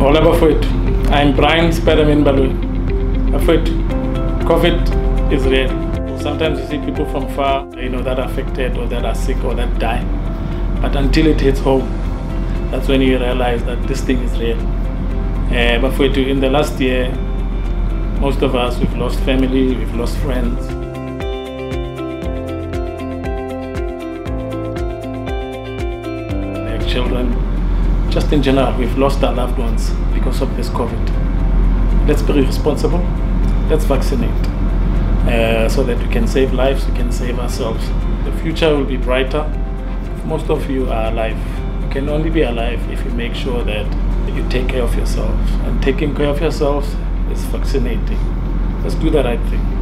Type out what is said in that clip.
Hola bafowethu. I'm Brian Spiderman Baloyi. Bafowethu, COVID is real. Sometimes you see people from far, you know, that are affected or that are sick or that die. But until it hits home, that's when you realize that this thing is real. Uh, bafowethu, in the last year, most of us, we've lost family, we've lost friends. Children, just in general, we've lost our loved ones because of this COVID. Let's be responsible. Let's vaccinate uh, so that we can save lives, we can save ourselves. The future will be brighter most of you are alive. You can only be alive if you make sure that you take care of yourself. And taking care of yourselves is vaccinating. Let's do the right thing.